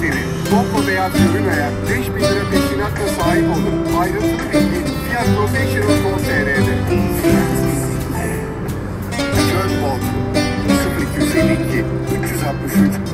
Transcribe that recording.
seri, pompa veya tribünaya 5000 lira peşinatla sahip olun. Ayrıntılı bilgi Fiat Professional.com.tr'de. Çöl Bot 0252 363